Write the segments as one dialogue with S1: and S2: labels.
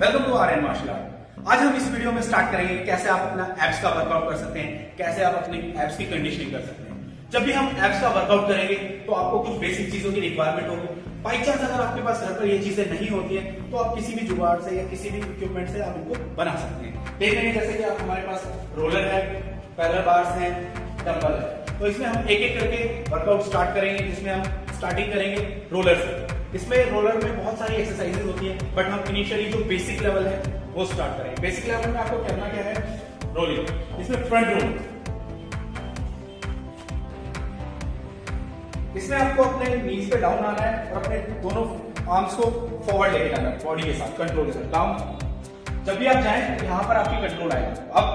S1: Welcome to R N martial art. आज हम इस वीडियो में स्टार्ट करेंगे कैसे आप अपना एप्स का वर्कआउट कर सकते हैं, कैसे आप अपने एप्स की कंडीशनिंग कर सकते हैं। जब भी हम एप्स का वर्कआउट करेंगे तो आपको कुछ बेसिक चीज़ों की रिक्वायरमेंट होगी। बाई चांस अगर आपके पास घर पर ये चीज़ें नहीं होती है तो आप किसी भी जुगाड़ से या किसी भी इक्विपमेंट से आप इनको बना सकते हैं। देख रहे हैं जैसे कि आप हमारे पास रोलर है पैरल बार्स है डंबल है। तो इसमें हम एक एक करके वर्कआउट स्टार्ट करेंगे, जिसमें हम स्टार्टिंग करेंगे रोलर से। इसमें रोलर में बहुत सारी एक्सरसाइजेज होती है बट हम इनिशियली जो बेसिक लेवल है, वो स्टार्ट करेंगे बेसिक लेवल में आपको करना क्या है? रोलिंग इसमें फ्रंट रोल इसमें आपको अपने नीज पे डाउन आना है और अपने दोनों आर्म्स को फॉरवर्ड लेके जाना है बॉडी के साथ कंट्रोल के साथ। डाउन जब भी आप जाएँ, यहाँ पर आपकी कंट्रोल आएगा। अब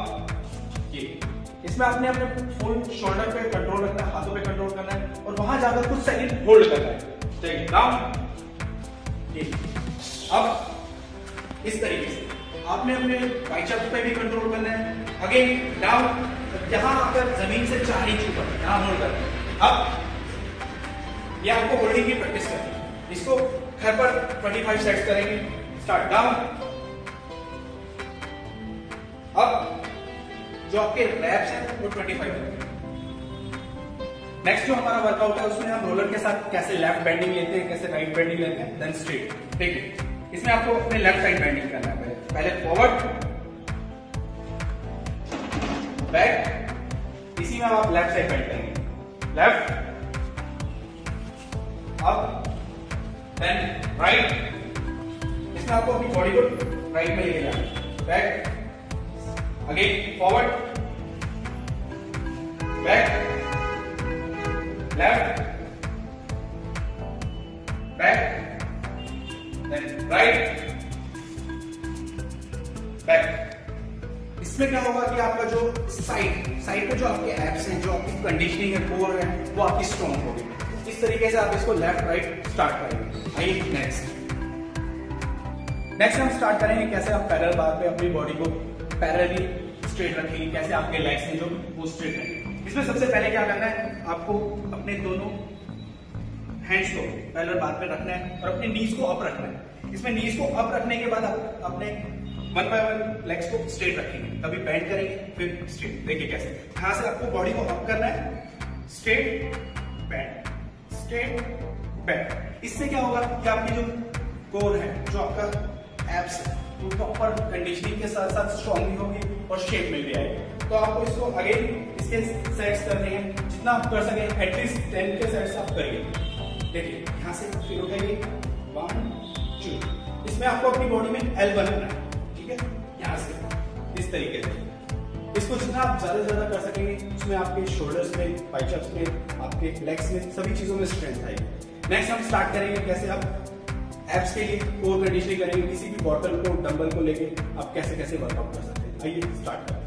S1: ये. इसमें आपने अपने फुल शोल्डर पे कंट्रोल रखना है, हाथों पे कंट्रोल करना है और वहाँ जाकर कुछ सेकंड होल्ड करना है। चलिए डाउन अब इस तरीके से। आपने अपने बाइचप पे भी कंट्रोल करना है। अगेन डाउन यहाँ आकर ज़मीन से चार इंच ऊपर, यहाँ होल्ड करना है। अब ये आपको होल्डिंग की प्रैक्टिस करनी है। इसको घर पर 25 सेट्स करेंगे। स्टार्ट डाउन अब जो आपके रैप्स हैं, वो 25 नेक्स्ट जो हमारा वर्कआउट है, उसमें हम रोलर के साथ कैसे लेफ़्ट बेंडिंग लेते हैं, कैसे राइट बेंडिंग लेते हैं देन स्ट्रेट है? इसमें आपको अपने लेफ़्ट साइड बेंडिंग करना है पहले. पहले फॉरवर्ड बैक इसी में आप लेफ़्ट साइड बेंड करेंगे. लेफ़्ट अप देन राइट इसमें आपको अपनी बॉडी को राइट में लेके जाना back again forward back left, back, then right, back. इसमें क्या होगा कि आपका जो साइड साइड पे जो आपके एप्स हैं जो आपकी कंडीशनिंग है कोर है वो आपकी स्ट्रॉन्ग होगी इस तरीके से आप इसको लेफ़्ट राइट स्टार्ट करेंगे। आइए नेक्स्ट नेक्स्ट हम स्टार्ट करेंगे कैसे आप पैरल बार पे अपनी बॉडी को पैरली स्ट्रेट रखेंगे कैसे आपके लेग्स हैं जो वो स्ट्रेट रहेंगे। इसमें सबसे पहले क्या करना है? आपको अपने दोनों हैंड्स को पहले बात में रखना है और अपने नीज को अप रखना है। इसमें नीज को अप रखने के बाद आप अपने वन बाय वन लेग्स को स्ट्रेट रखेंगे। कभी बैंड करेंगे, फिर स्ट्रेट देखिए कैसे। यहाँ से आपको बॉडी को अप करना है। स्ट्रेट बैंड स्ट्रेट बैंड इससे क्या होगा कि आपकी जो कोर है, जो आपका एप्स है, वो प्रॉपर कंडीशनिंग के साथ साथ स्ट्रॉन्ग भी होगी और शेप में भी आएगी। तो आपको इसको अगेन इसके सेट्स करने हैं। जितना आप कर सके एटलीस्ट टेन के सेट्स आप करिए। देखिए, यहाँ से फिर उठाइए वन टू इसमें आपको अपनी बॉडी में एल बनाना है, ठीक है? यहाँ से, इस तरीके से। इसको जितना आप ज़्यादा से ज़्यादा कर सकेंगे, उसमें आपके शोल्डर्स में बाइचप्स में, आपके लेग्स में, सभी चीज़ों में स्ट्रेंथ आएगी। नेक्स्ट हम स्टार्ट करेंगे कैसे आप एप्स के लिए कोर कंडीशनिंग करेंगे, किसी भी बॉटल को डंबल को लेके आप कैसे कैसे वर्कआउट कर सकते हैं। आइए स्टार्ट करते हैं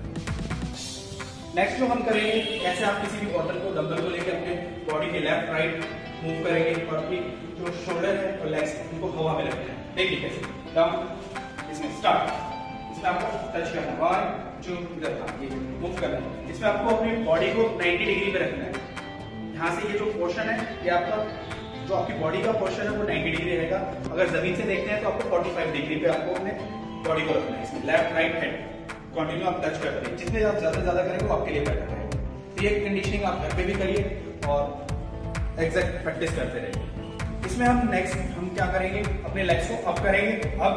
S1: नेक्स्ट जो हम करेंगे, कैसे आप किसी भी बॉटल को डंबल को लेकर अपने बॉडी के लेफ़्ट राइट मूव करेंगे और अपनी जो शोल्डर है और लेग्स उनको हवा में रखना है। देखिए कैसे। डाउन इसमें स्टार्ट इसमें आपको टच करना है। वन टू इधर ये मूव करना है। इसमें आपको अपनी बॉडी को 90 डिग्री पे रखना है। यहाँ से ये जो पोर्शन है, ये आपका जो आपकी बॉडी का पोर्शन है, वो 90 डिग्री रहेगा। अगर ज़मीन से देखते हैं तो आपको 45 डिग्री पे आपको अपने बॉडी को रखना है। इसमें लेफ़्ट राइट हेड कंटिन्यू आप टच करते हैं। जितने आप ज़्यादा ज़्यादा करेंगे, वो आपके लिए बेटर रहेगा। तो ये कंडीशनिंग आप घर पे भी करिए और एग्जैक्ट प्रैक्टिस करते रहिए। इसमें हम नेक्स्ट हम क्या करेंगे? अपने लेग्स को अप करेंगे। अब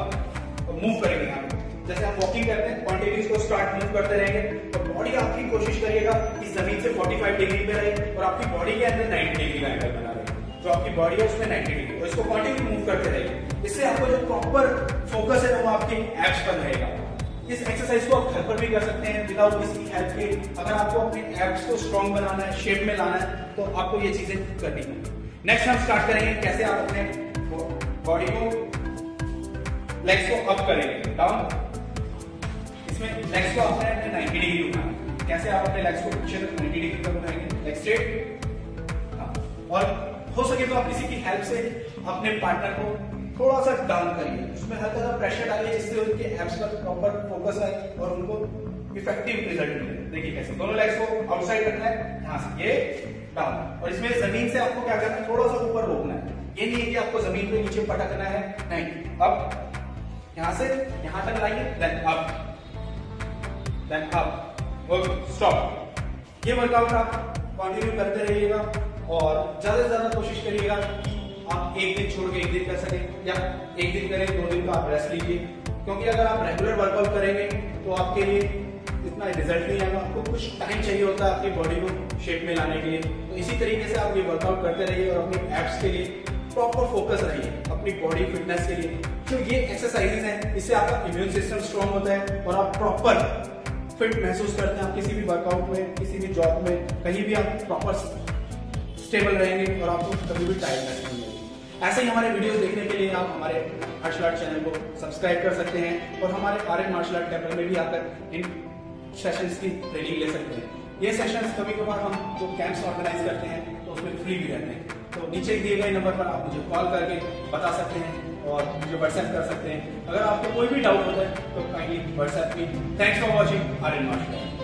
S1: मूव करेंगे यहाँ जैसे आप वॉकिंग करते हैं कॉन्टिन्यूस को स्टार्ट मूव करते रहेंगे और बॉडी आपकी कोशिश करिएगा कि ज़मीन से 45 डिग्री पे रहे और आपकी बॉडी के अंदर 90 डिग्री का एंगल बना रहे। जो आपकी बॉडी है, उसमें 90 डिग्री और इसको कंटिन्यू मूव करते रहिए। इससे आपको जो प्रॉपर फोकस है, वो आपके एप्स पर रहेगा। इस एक्सरसाइज को आप घर पर भी कर सकते हैं विदाउट किसी हेल्प के। अगर आपको अपने एप्स को स्ट्रॉन्ग बनाना है शेप में लाना है तो आपको ये चीज़ें करनी है नेक्स्ट हम स्टार्ट करेंगे कैसे आप अपने बॉडी को लेग्स को अप करेंगे। डाउन इसमें लेग्स को आपने अपने 90 डिग्री उठाना कैसे आप अपने लेग्स को पीछे तक 90 डिग्री तक उठाएँगे? लेग स्ट्रेट और हो सके तो आप किसी की हेल्प से अपने पार्टनर को थोड़ा सा डाउन करिए। उसमें हल्का सा प्रेशर डालिए जिससे उनके एप्स पर प्रॉपर फोकस आए और उनको इफ़ेक्टिव रिज़ल्ट मिले। देखिए कैसे, दोनों लेग्स को आउटसाइड रखना है, यहाँ से ये डाउन और इसमें ज़मीन से आपको क्या करना है थोड़ा सा ऊपर रोकना है। ये नहीं है कि आपको ज़मीन पे नीचे पटकना है, नहीं। अब यहाँ से यहाँ तक लाइए then up then up okay stop ये वर्कआउट आप कंटिन्यू करते रहिएगा और ज़्यादा से ज़्यादा कोशिश करिएगा कि आप एक दिन छोड़ के एक दिन कर सकें, या एक दिन करें, दो दिन का आप रेस्ट लीजिए। क्योंकि अगर आप रेगुलर वर्कआउट करेंगे तो आपके लिए इतना रिज़ल्ट नहीं आएगा। आपको कुछ टाइम चाहिए होता है आपकी बॉडी को शेप में लाने के लिए। तो इसी तरीके से आप ये वर्कआउट करते रहिए और अपने एप्स के लिए प्रॉपर फोकस रहिए, अपनी बॉडी फिटनेस के लिए। जो ये एक्सरसाइजेस हैं, इससे आपका इम्यून सिस्टम स्ट्रॉन्ग होता है और आप प्रॉपर फिट महसूस करते हैं। आप किसी भी वर्कआउट में, किसी भी जॉब में, कहीं भी आप प्रॉपर स्टेबल रहेंगे और आपको कभी भी टाइटनेस नहीं ऐसे ही हमारे वीडियोस देखने के लिए आप हमारे मार्शल आर्ट चैनल को सब्सक्राइब कर सकते हैं और हमारे R N martial art temple में भी आकर इन सेशंस की ट्रेनिंग ले सकते हैं। ये सेशंस कभी कभार हम जो कैंप्स ऑर्गेनाइज करते हैं तो उसमें फ्री भी रहते हैं। तो नीचे दिए गए नंबर पर आप मुझे कॉल करके बता सकते हैं और मुझे व्हाट्सएप कर सकते हैं। अगर आपको कोई भी डाउट होता है तो काइंडली व्हाट्सएप की thanks for watching R N martial